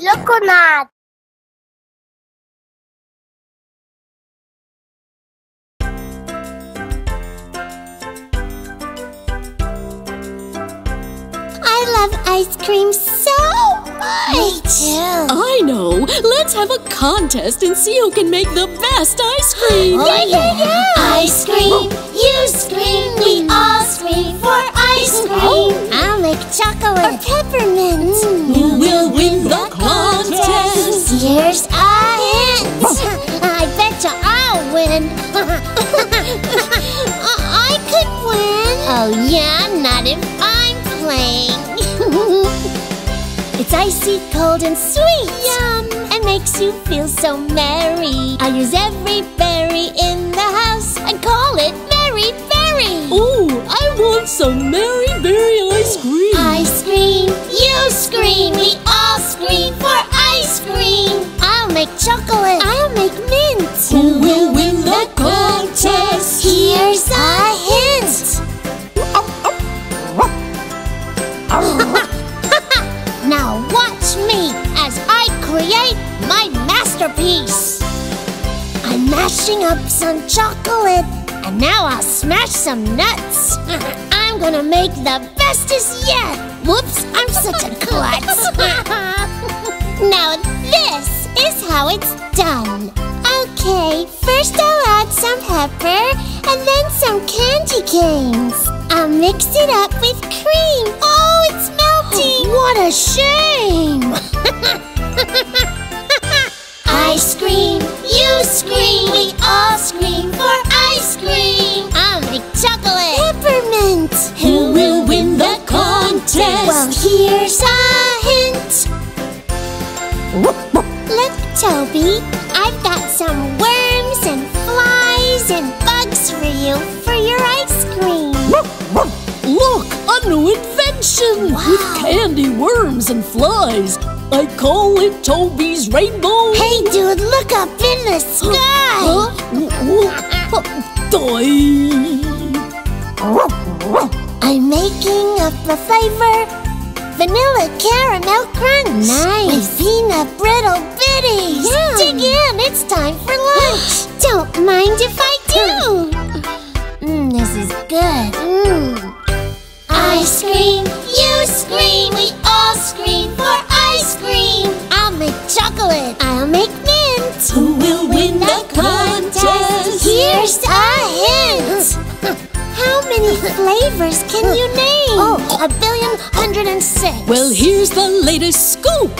Loconut. I love ice cream so much. I know. Let's have a contest and see who can make the best ice cream. Oh, yeah. Ice cream, you scream, we all scream for ice cream. I'll make chocolate or peppermint. Mm. Who will win the contest? Here's a hint. I betcha I'll win. I could win. Oh yeah, not if I'm playing. It's icy cold and sweet. Yum. And makes you feel so merry. I use every berry in the house and call it Merry Berry. Oh, I want some Merry Berry ice cream. Ice cream, you scream, we all scream some chocolate, and now I'll smash some nuts. I'm gonna make the bestest yet. Whoops, I'm such a klutz. now this is how it's done. Okay, first I'll add some pepper and then some candy canes. I'll mix it up with cream. Oh, it's melting! what a shame! ice cream, you scream, we all scream for ice cream. I'll make chocolate, peppermint. Who will win the contest? Well, here's a hint. Look, Toby, I've got some worms and flies and bugs for you for your ice cream. Look, a new invention with candy worms and flies. I call it Toby's Rainbow. Hey, dude, look up in the sky. I'm making up a flavor. Vanilla caramel crunch. Nice. With peanut brittle bitties. Yum. Dig in, it's time for lunch. Don't mind if I do. Mmm, this is good. Mmm. Ice cream, flavors can you name? Oh, a billion hundred and six. Well, here's the latest scoop.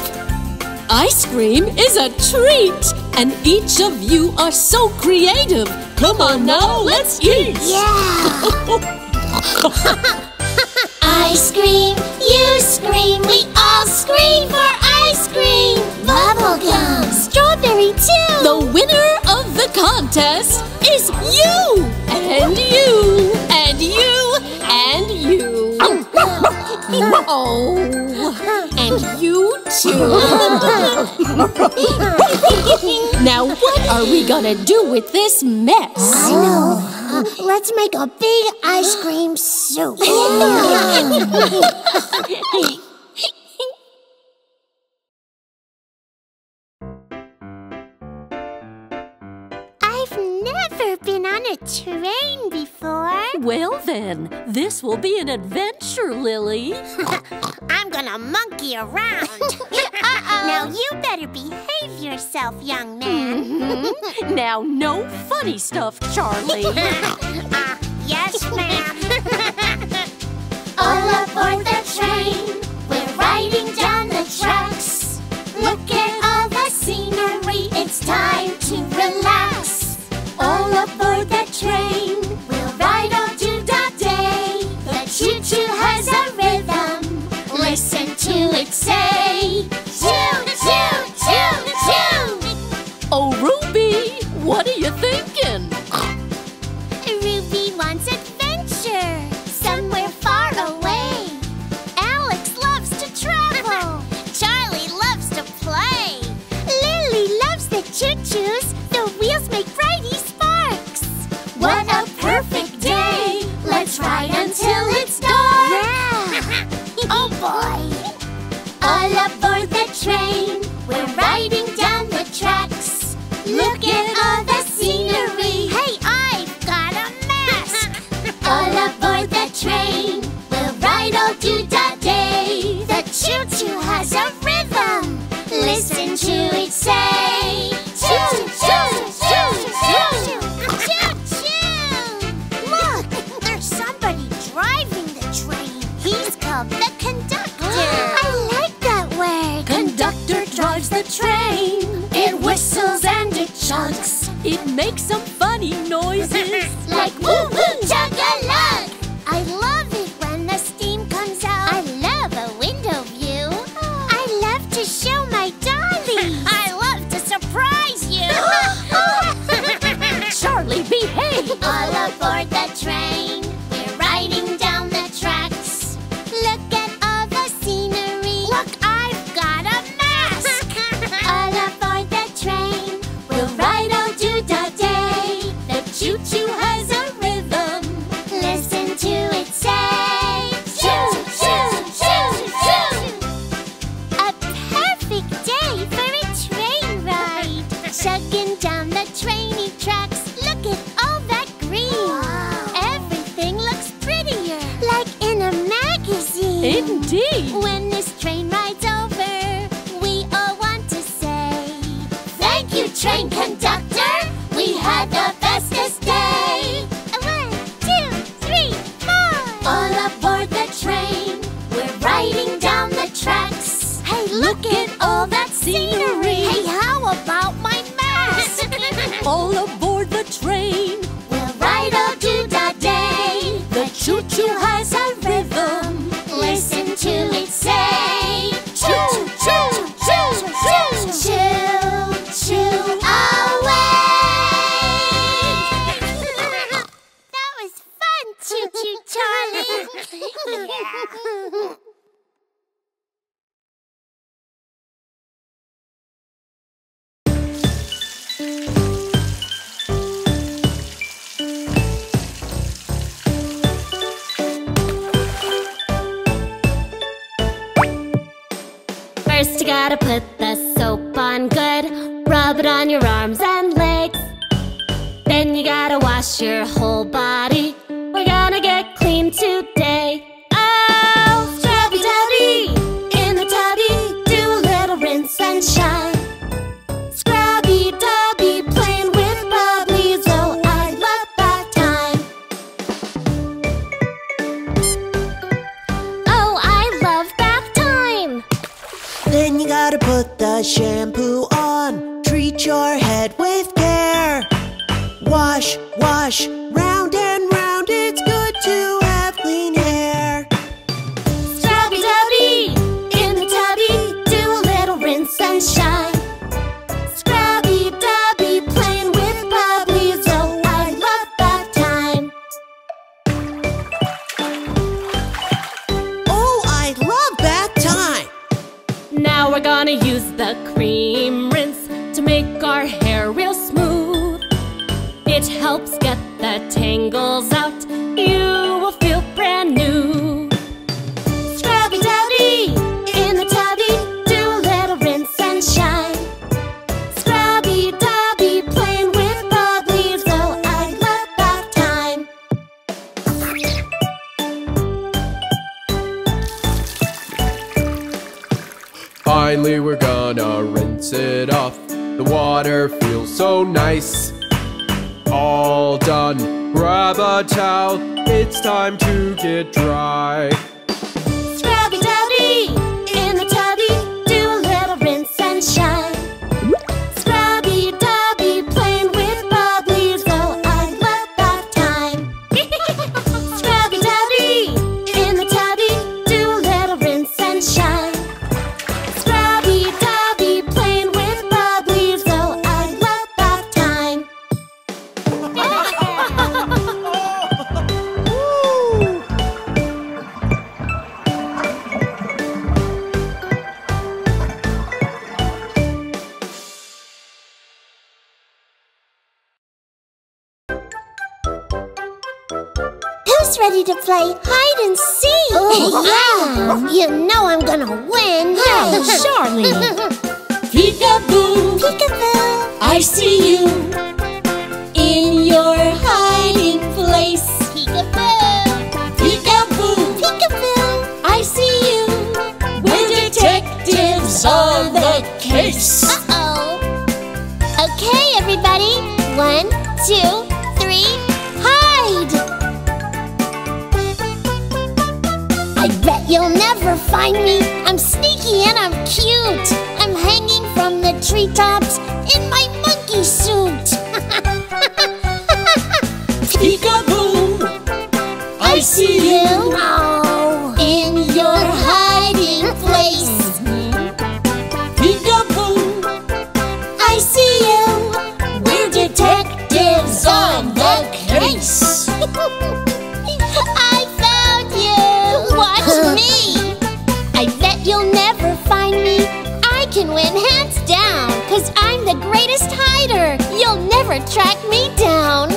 Ice cream is a treat, and each of you are so creative. Come on now, let's eat. yeah. ice cream, you scream, we all scream for ice cream. Bubblegum, strawberry too. The winner of the contest is you, and you, and you, and you. Oh, and you too. now, what are we gonna do with this mess? I know. Uh, let's make a big ice cream soup. a train before. Well, then, this will be an adventure, Lily. I'm gonna monkey around. now you better behave yourself, young man. Now, no funny stuff, Charlie. uh, yes, ma'am. All aboard the train, we're riding down the tracks. Look at all the scenery, it's time to relax. Ride-o-do-da-day. The choo-choo has a rhythm. Listen to it say, choo choo choo choo choo the train. He's called the conductor. I like that word. Conductor drives the train. It whistles and it chunks. It makes some funny noises. like woo woo All aboard gotta put the soap on good, rub it on your arms and legs. Then, you gotta wash your whole body. Shampoo on. Treat your head with care. Wash, wash, round and Now we're gonna use the cream rinse to make our hair real smooth. It helps get the tangles out. You will Finally, we're gonna rinse it off. The water feels so nice. All done. Grab a towel. It's time to get dry. to play hide and seek. Oh, yeah. you know I'm gonna win. Hey, Charlie. Peekaboo. Peekaboo. I see you in your hiding place. Peekaboo. Peekaboo. Peekaboo. I see you when detectives on the case. Uh-oh. Okay, everybody. One, two, you'll never find me. I'm sneaky and I'm cute. I'm hanging from the treetops can win hands down, cause I'm the greatest hider. You'll never track me down.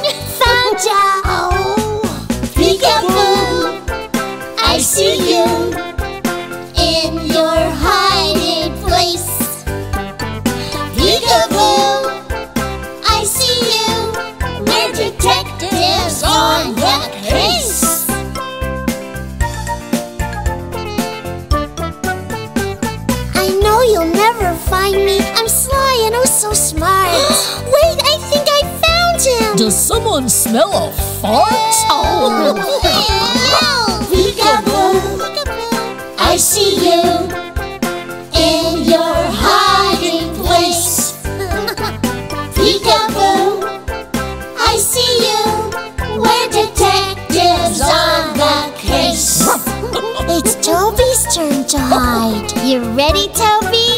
Someone smell a fart? Oh, Peekaboo, I see you in your hiding place. Peekaboo, I see you. We're detectives on the case. It's Toby's turn to hide. You ready, Toby?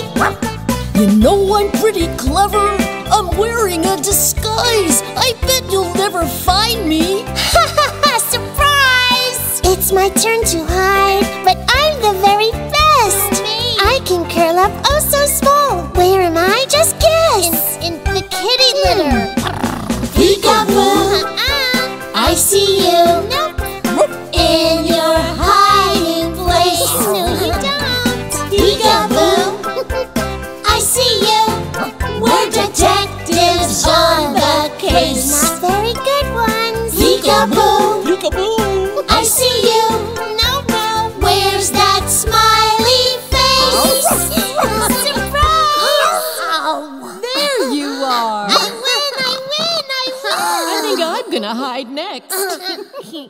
You know I'm pretty clever. I'm wearing a disguise. I bet you'll never find me. Surprise! It's my turn to hide, 品。